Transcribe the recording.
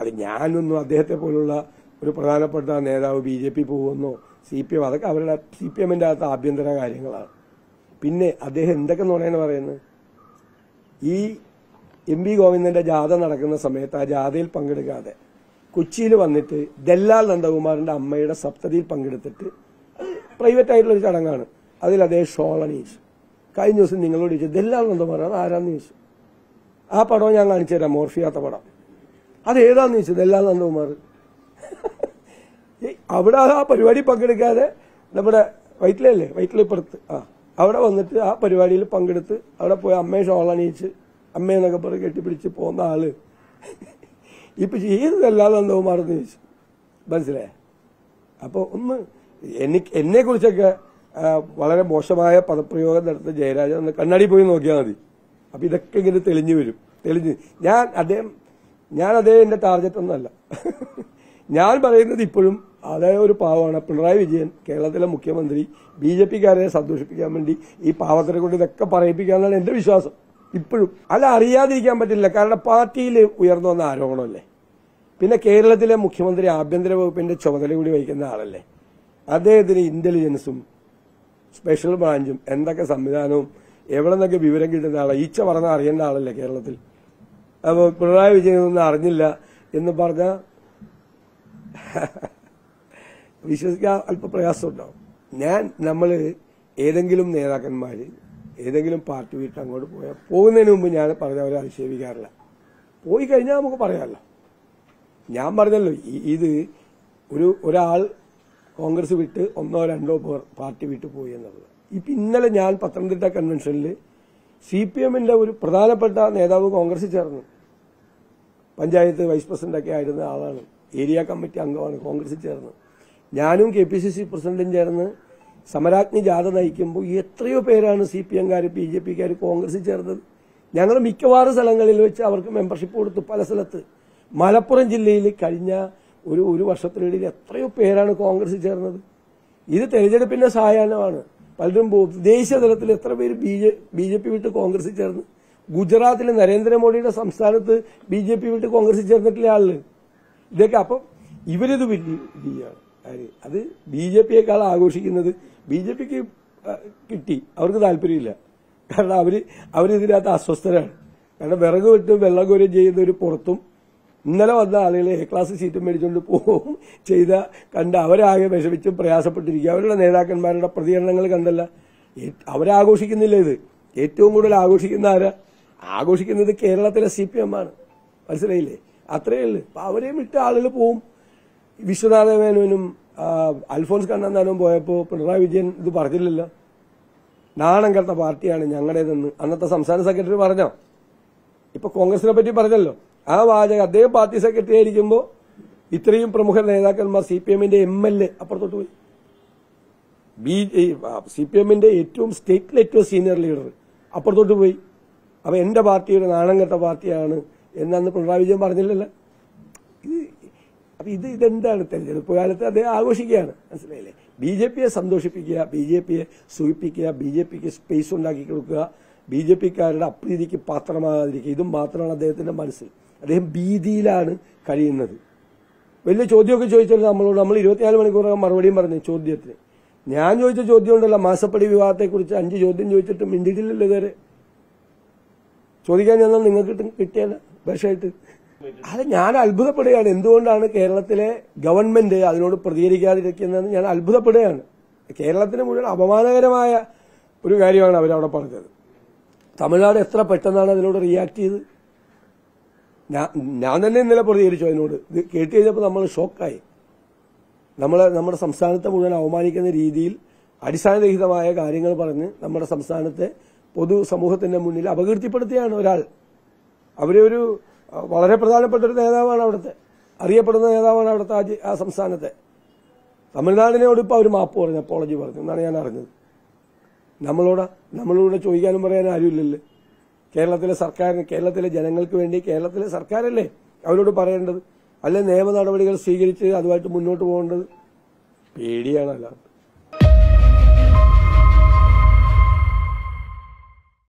അത് ഞാനൊന്നും അദ്ദേഹത്തെ പോലുള്ള ഒരു പ്രധാനപ്പെട്ട നേതാവ് ബി ജെ പി പോകുമെന്നോ സി പി എം അതൊക്കെ അവരുടെ സി പി എമ്മിന്റെ അകത്ത് ആഭ്യന്തര കാര്യങ്ങളാണ്. പിന്നെ അദ്ദേഹം എന്തൊക്കെ നുണയാണ് പറയുന്നത് ഈ എം വി ഗോവിന്ദന്റെ ജാഥ നടക്കുന്ന സമയത്ത് ആ ജാഥയിൽ പങ്കെടുക്കാതെ കൊച്ചിയിൽ വന്നിട്ട് ദല്ലാൽ നന്ദകുമാറിന്റെ അമ്മയുടെ സപ്തതിയിൽ പങ്കെടുത്തിട്ട് പ്രൈവറ്റ് ആയിട്ടുള്ള ഒരു ചടങ്ങാണ്. അതിൽ അദ്ദേഹം ഷോൾ കഴിഞ്ഞ ദിവസം നിങ്ങളോട് ചോദിച്ചു ദല്ലാൽ നന്ദകുമാർ അത് ആരാന്ന് ചോദിച്ചു. ആ പടം ഞാൻ കാണിച്ചു തരാം മോർഫിയാത്ത പടം. അത് ചോദിച്ചത്? എല്ലാ നന്ദകുമാർ. അവിടെ ആ പരിപാടി പങ്കെടുക്കാതെ നമ്മുടെ വൈറ്റിലല്ലേ? വൈറ്റിലിപ്പുറത്ത്. ആ അവിടെ വന്നിട്ട് ആ പരിപാടിയിൽ പങ്കെടുത്ത് അവിടെ പോയി അമ്മയെ ഷോളണിയിച്ച് അമ്മയെന്നൊക്കെ പറഞ്ഞ് കെട്ടിപ്പിടിച്ച് പോകുന്ന ആൾ. ഇപ്പൊ എല്ലാ നന്ദകുമാറെന്ന് ചോദിച്ചു. മനസ്സിലായേ? അപ്പോൾ ഒന്ന് എനിക്ക് എന്നെ കുറിച്ചൊക്കെ വളരെ മോശമായ പദപ്രയോഗം നടത്തുന്ന ജയരാജൻ കണ്ണാടി പോയി നോക്കിയാൽ മതി. അപ്പൊ ഇതൊക്കെ ഇങ്ങനെ തെളിഞ്ഞു വരും. തെളിഞ്ഞ് ഞാൻ അദ്ദേഹം ഞാൻ അതേ എന്റെ ടാർഗറ്റ് ഒന്നല്ല ഞാൻ പറയുന്നത് ഇപ്പോഴും അതേ ഒരു പാവമാണ്. പിണറായി വിജയൻ കേരളത്തിലെ മുഖ്യമന്ത്രി ബി ജെ പിക്കാരെ സന്തോഷിപ്പിക്കാൻ വേണ്ടി ഈ പാവത്തിനെ കൊണ്ട് ഇതൊക്കെ പറയിപ്പിക്കാന്നാണ് എന്റെ വിശ്വാസം. ഇപ്പോഴും. അല്ല അറിയാതിരിക്കാൻ പറ്റില്ല. കാരണം പാർട്ടിയിൽ ഉയർന്നു വന്ന ആരോപണമല്ലേ? പിന്നെ കേരളത്തിലെ മുഖ്യമന്ത്രി ആഭ്യന്തര വകുപ്പിന്റെ ചുമതല കൂടി വഹിക്കുന്ന ആളല്ലേ? അദ്ദേഹത്തിന് ഇന്റലിജൻസും സ്പെഷ്യൽ ബ്രാഞ്ചും എന്തൊക്കെ സംവിധാനവും എവിടെ നിന്നൊക്കെ വിവരം കിട്ടുന്ന ആളാണ് ഈച്ച പറഞ്ഞ അറിയേണ്ട ആളല്ലേ കേരളത്തിൽ? അപ്പൊ പിണറായി വിജയൻ ഒന്നും അറിഞ്ഞില്ല എന്ന് പറഞ്ഞ വിശ്വസിക്കാൻ അല്പ പ്രയാസമുണ്ടാവും ഞാൻ നമ്മൾ ഏതെങ്കിലും നേതാക്കന്മാർ ഏതെങ്കിലും പാർട്ടി വിട്ട് അങ്ങോട്ട് പോയാൽ പോകുന്നതിന് മുമ്പ് ഞാൻ പറഞ്ഞവരെ അധിക്ഷേപിക്കാറില്ല. പോയി കഴിഞ്ഞാൽ നമുക്ക് പറയാമല്ലോ ഞാൻ പറഞ്ഞല്ലോ ഇത് ഒരു ഒരാൾ കോൺഗ്രസ് വിട്ട് ഒന്നോ രണ്ടോ പേർ പാർട്ടി വിട്ട് പോയി എന്നുള്ളത്. ഇപ്പൊ ഇന്നലെ ഞാൻ പത്തനംതിട്ട കൺവെൻഷനിൽ സി പി എമ്മിന്റെ ഒരു പ്രധാനപ്പെട്ട നേതാവ് കോൺഗ്രസിൽ ചേർന്നു. പഞ്ചായത്ത് വൈസ് പ്രസിഡന്റൊക്കെ ആയിരുന്ന ആളാണ്. ഏരിയ കമ്മിറ്റി അംഗമാണ് കോൺഗ്രസിൽ ചേർന്ന്. ഞാനും കെ പി സി സി പ്രസിഡന്റും ചേർന്ന് സമരാഗ്നി ജാഥ നയിക്കുമ്പോൾ എത്രയോ പേരാണ് സി പി എംകാർ ബി ജെ പിക്കാർ കോൺഗ്രസിൽ ചേർന്നത്. ഞങ്ങൾ മിക്കവാറും സ്ഥലങ്ങളിൽ വെച്ച് അവർക്ക് മെമ്പർഷിപ്പ് കൊടുത്തു. പല സ്ഥലത്ത്. മലപ്പുറം ജില്ലയിൽ കഴിഞ്ഞ ഒരു ഒരു വർഷത്തിനിടയിൽ എത്രയോ പേരാണ് കോൺഗ്രസിൽ ചേർന്നത്. ഇത് തെരഞ്ഞെടുപ്പിന്റെ സായാഹ്നമാണ് പലരും ദേശീയ തലത്തിൽ എത്ര പേര് ബി ജെ ബി പി വിട്ട് കോൺഗ്രസിൽ ചേർന്ന്? ഗുജറാത്തിലെ നരേന്ദ്രമോദിയുടെ സംസ്ഥാനത്ത് ബി ജെ പി വിട്ട് കോൺഗ്രസിൽ ചേർന്നിട്ടില്ല ആൾ? ഇതൊക്കെ അപ്പം ഇവരിത് ആര്? അത് ബി ജെ പിയേക്കാൾ ആഘോഷിക്കുന്നത് ബി ജെ പിക്ക് കിട്ടി. അവർക്ക് താല്പര്യമില്ല. കാരണം അവർ അവരിതിനകത്ത് അസ്വസ്ഥരാണ്. കാരണം വിറക് വിട്ട് വെള്ളം കോരം ചെയ്യുന്ന ഒരു പുറത്തും ഇന്നലെ വന്ന ആളുകൾ എ ക്ലാസ് സീറ്റ് മേടിച്ചുകൊണ്ട് പോവും. ചെയ്ത കണ്ട് അവരാകെ വിഷമിച്ചും പ്രയാസപ്പെട്ടിരിക്കുക അവരുടെ നേതാക്കന്മാരുടെ പ്രതികരണങ്ങൾ കണ്ടല്ല. അവരാഘോഷിക്കുന്നില്ല ഇത്? ഏറ്റവും കൂടുതൽ ആഘോഷിക്കുന്ന ആരാ? ആഘോഷിക്കുന്നത് കേരളത്തിലെ സി പി എം ആണ്. മനസ്സിലായില്ലേ? അത്രയേ ഉള്ളൂ. അപ്പൊ അവരെയും വിട്ട് ആളുകൾ പോവും. വിശ്വനാഥ മേനോനും അൽഫോൺസ് കണ്ണന്താനും പോയപ്പോ പിണറായി വിജയൻ ഇത് പറഞ്ഞില്ലല്ലോ. നാണം കെട്ട പാർട്ടിയാണ് ഞങ്ങളുടേതെന്ന് അന്നത്തെ സംസ്ഥാന സെക്രട്ടറി പറഞ്ഞോ? ഇപ്പൊ കോൺഗ്രസിനെ പറ്റി പറഞ്ഞല്ലോ. ആ വാചകം അദ്ദേഹം പാർട്ടി സെക്രട്ടറി ആയിരിക്കുമ്പോൾ ഇത്രയും പ്രമുഖ നേതാക്കന്മാർ സി പി എമ്മിന്റെ എം എൽ എ അപ്പുറത്തോട്ട് പോയി. ബി സി പി എമ്മിന്റെ ഏറ്റവും സ്റ്റേറ്റിലെ ഏറ്റവും സീനിയർ ലീഡർ അപ്പുറത്തോട്ട് പോയി. അപ്പൊ എന്റെ പാർട്ടി ഒരു നാണം കെട്ട പാർട്ടിയാണ് എന്നന്ന് പിണറായി വിജയൻ പറഞ്ഞില്ലല്ലോ. ഇത് അപ്പൊ ഇത് ഇതെന്താണ് തെരഞ്ഞെടുപ്പ്? കാലത്ത് അദ്ദേഹം ആഘോഷിക്കുകയാണ്. മനസ്സിലായില്ലേ? ബി ജെ പിയെ സന്തോഷിപ്പിക്കുക ബി ജെ പിയെ സൂചിപ്പിക്കുക ബി ജെ പിക്ക് സ്പേസ് ഉണ്ടാക്കി കൊടുക്കുക ബി ജെ പിക്കാരുടെ അപ്രീതിക്ക് പാത്രമാകാതിരിക്കുക. ഇതും മാത്രമാണ് അദ്ദേഹത്തിന്റെ മനസ്സിൽ. അദ്ദേഹം ഭീതിയിലാണ് കഴിയുന്നത് വലിയ ചോദ്യമൊക്കെ ചോദിച്ചാൽ നമ്മളോട്. നമ്മൾ ഇരുപത്തിനാല് മണിക്കൂറകം മറുപടിയും പറഞ്ഞു ചോദ്യത്തിന്. ഞാൻ ചോദിച്ച ചോദ്യം ഉണ്ടല്ലോ മാസപ്പടി വിവാഹത്തെക്കുറിച്ച് അഞ്ച് ചോദ്യം ചോദിച്ചിട്ട് മിണ്ടിയിട്ടില്ലല്ലോ ഇതുവരെ. ചോദിക്കാൻ ചെന്നാൽ നിങ്ങൾക്ക് കിട്ടും- കിട്ടിയാൽ വിഷമായിട്ട്. അത് ഞാൻ അത്ഭുതപ്പെടുകയാണ്. എന്തുകൊണ്ടാണ് കേരളത്തിലെ ഗവൺമെന്റ് അതിനോട് പ്രതികരിക്കാതിരിക്കുന്നതെന്ന് ഞാൻ അത്ഭുതപ്പെടുകയാണ്. കേരളത്തിന് മുഴുവൻ അപമാനകരമായ ഒരു കാര്യമാണ് അവരവിടെ പറഞ്ഞത്. തമിഴ്നാട് എത്ര പെട്ടെന്നാണ് അതിനോട് റിയാക്ട് ചെയ്ത്? ഞാൻ തന്നെ ഇന്നലെ പ്രതികരിച്ചു അതിനോട്. ഇത് കേട്ട് കഴിഞ്ഞപ്പോൾ നമ്മൾ ഷോക്കായി. നമ്മളെ നമ്മുടെ സംസ്ഥാനത്തെ മുഴുവൻ അവമാനിക്കുന്ന രീതിയിൽ അടിസ്ഥാനരഹിതമായ കാര്യങ്ങൾ പറഞ്ഞ് നമ്മുടെ സംസ്ഥാനത്തെ പൊതു സമൂഹത്തിന്റെ മുന്നിൽ അപകീർത്തിപ്പെടുത്തിയാണ് ഒരാൾ. അവരെ ഒരു വളരെ പ്രധാനപ്പെട്ട ഒരു നേതാവാണ് അവിടുത്തെ. അറിയപ്പെടുന്ന നേതാവാണ് അവിടുത്തെ ആ സംസ്ഥാനത്തെ. തമിഴ്നാടിനോട് ഇപ്പോൾ അവർ മാപ്പ് പറഞ്ഞു അപ്പോളജി പറഞ്ഞു. എന്നാണ് ഞാൻ അറിഞ്ഞത്. നമ്മളോട് നമ്മളോട് ചോദിക്കാനും പറയാനും ആരുമില്ലല്ലോ? കേരളത്തിലെ സർക്കാരിന് കേരളത്തിലെ ജനങ്ങൾക്ക് വേണ്ടി കേരളത്തിലെ സർക്കാരല്ലേ അവരോട് പറയേണ്ടത്? അല്ലെ നിയമ നടപടികൾ സ്വീകരിച്ച് അതുമായിട്ട് മുന്നോട്ട് പോകേണ്ടത്? പേടിയാണ് അല്ലാത്ത.